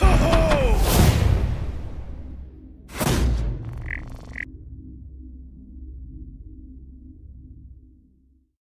Ho ho!